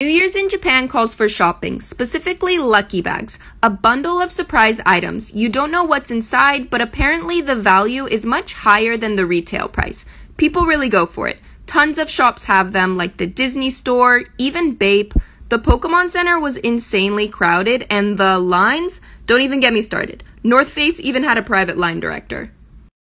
New Year's in Japan calls for shopping, specifically lucky bags, a bundle of surprise items. You don't know what's inside, but apparently the value is much higher than the retail price. People really go for it. Tons of shops have them, like the Disney store, even Bape. The Pokemon Center was insanely crowded, and the lines, don't even get me started. North Face even had a private line director.